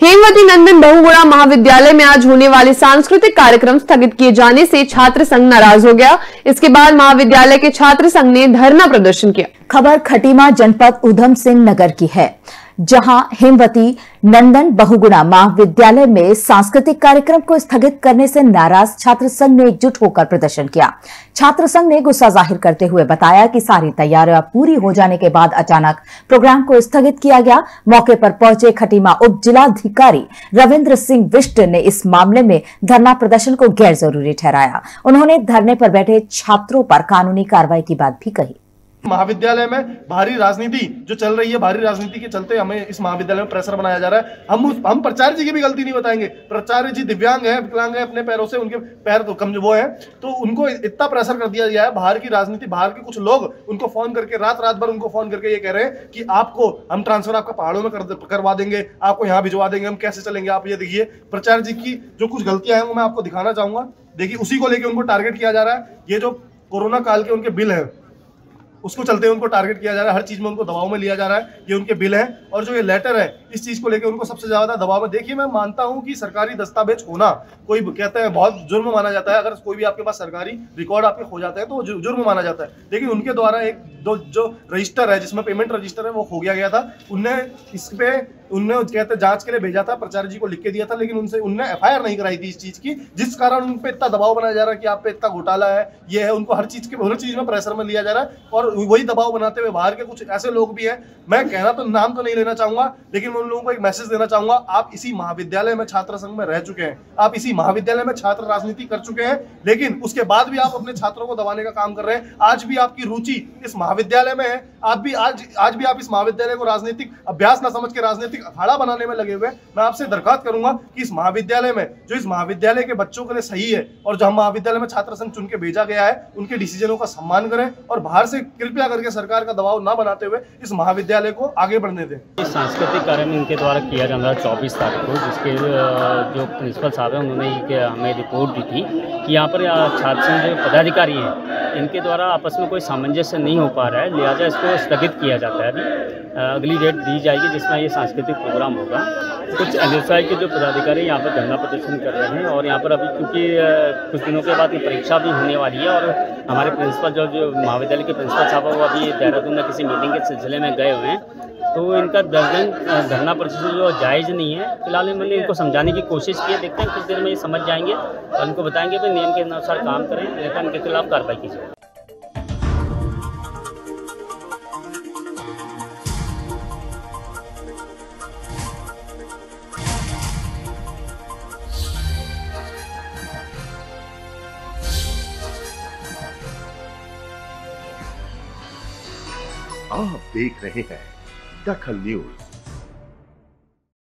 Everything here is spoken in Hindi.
हेमवती नंदन बहुगुणा महाविद्यालय में आज होने वाले सांस्कृतिक कार्यक्रम स्थगित किए जाने से छात्र संघ नाराज़ हो गया। इसके बाद महाविद्यालय के छात्र संघ ने धरना प्रदर्शन किया। खबर खटीमा जनपद उधम सिंह नगर की है, जहाँ हेमवती नंदन बहुगुणा महाविद्यालय में सांस्कृतिक कार्यक्रम को स्थगित करने से नाराज़ छात्र संघ ने एकजुट होकर प्रदर्शन किया। छात्र संघ ने गुस्सा ज़ाहिर करते हुए बताया कि सारी तैयारियाँ पूरी हो जाने के बाद अचानक प्रोग्राम को स्थगित किया गया। मौके पर पहुँचे खटीमा उप जिलाधिकारी रविन्द्र सिंह विष्ट ने इस मामले में धरना प्रदर्शन को गैर ज़रूरी ठहराया। उन्होंने धरने पर बैठे छात्रों पर कानूनी कार्रवाई की बात भी कही। महाविद्यालय में भारी राजनीति जो चल रही है, भारी राजनीति के चलते हमें इस महाविद्यालय में प्रेशर बनाया जा रहा है। हम उस हम प्राचार्य जी की भी गलती नहीं बताएँगे। प्राचार्य जी दिव्यांग है, विकलांग है, अपने पैरों से उनके पैर तो कम वो है। तो उनको इतना प्रेशर कर दिया गया है, बाहर की राजनीति, बाहर के कुछ लोग उनको फ़ोन करके रात रात भर उनको फ़ोन करके ये कह रहे हैं कि आपको हम ट्रांसफ़र आपका पहाड़ों में करवा देंगे, आपको यहाँ भिजवा देंगे, हम कैसे चलेंगे? आप ये देखिए प्राचार्य जी की जो कुछ गलतियाँ हैं वो मैं आपको दिखाना चाहूँगा। देखिए, उसी को लेकर उनको टारगेट किया जा रहा है। ये जो कोरोना काल के उनके बिल हैं उसको चलते उनको टारगेट किया जा रहा है, हर चीज़ में उनको दबाव में लिया जा रहा है, ये उनके बिल हैं और जो ये लेटर है, इस चीज़ को लेकर उनको सबसे ज़्यादा दबाव में, देखिए मैं मानता हूँ कि सरकारी दस्तावेज़ होना, कोई कहते हैं बहुत जुर्म माना जाता है, अगर कोई भी आपके पास सरकारी रिकॉर्ड आपके हो जाते हैं तो जुर्म माना जाता है। लेकिन उनके द्वारा एक दो, जो रजिस्टर है, जिसमें पेमेंट रजिस्टर है, वो हो गया गया था, उनने इस पे, उनने कहते जाँच के लिए भेजा था प्रचार्य जी को लिख के दिया था, लेकिन उनसे, उनने एफ़ नहीं कराई थी इस चीज़ की, जिस कारण उन पर इतना दबाव बनाया जा रहा है कि आप पे इतना घोटाला है, ये है, उनको हर चीज़ के, हर चीज़ में प्रेशर में लिया जा रहा है और वही दबाव बनाते हुए बाहर के कुछ ऐसे लोग भी हैं। मैं कहना तो नाम तो नहीं लेना चाहूँगा, लेकिन उन लोगों को एक मैसेज देना चाहूँगा। आप इसी महाविद्यालय में छात्र संघ में रह चुके हैं। आप इसी महाविद्यालय में छात्र राजनीति कर चुके हैं, लेकिन उसके बाद भी आप अपने छात्रों को दबाने का काम कर रहे हैं। आज भी आपकी रुचि इस महाविद्यालय में है। आप भी आज आज भी आप इस महाविद्यालय को राजनीतिक अभ्यास न समझ के राजनीतिक अखाड़ा बनाने में लगे हुए मैं आपसे दरखास्त करूँगा कि इस महाविद्यालय में, जो इस महाविद्यालय के बच्चों के लिए सही है, और जो हम महाविद्यालय में छात्र संघ चुन के भेजा गया है, उनके डिसीजनों का सम्मान करें, और बाहर से कृपया करके सरकार का दबाव न बनाते हुए इस महाविद्यालय को आगे बढ़ने दें। सांस्कृतिक कार्यक्रम इनके द्वारा किया जा रहा है चौबीस तारीख को, जिसके जो प्रिंसिपल साहब है, उन्होंने हमें रिपोर्ट दी थी। कि यहाँ पर छात्र संघ जो पदाधिकारी हैं, इनके द्वारा आपस में कोई सामंजस्य नहीं हो पा रहा है। लिहाजा इसको स्थगित किया जाता है। अभी अगली डेट दी जाएगी, जिसमें ये सांस्कृतिक प्रोग्राम होगा। कुछ व्यवसाय के जो पदाधिकारी यहाँ पर धरना प्रदर्शन कर रहे हैं, और यहाँ पर अभी क्योंकि कुछ दिनों के बाद ये परीक्षा भी होने वाली है, और हमारे प्रिंसिपल जो जो महाविद्यालय के प्रिंसिपल साहब वो अभी देहरादून में किसी मीटिंग के सिलसिले में गए हुए हैं। तो इनका दस दिन धरना प्रदर्शन जो जायज़ नहीं है। फ़िलहाल मैंने इनको समझाने की कोशिश की है। देखते हैं, कुछ देर में ये समझ जाएँगे और इनको बताएँगे कि नियम के अनुसार काम करें इनके खिलाफ कार्रवाई की जाए आप देख रहे हैं दखल न्यूज़।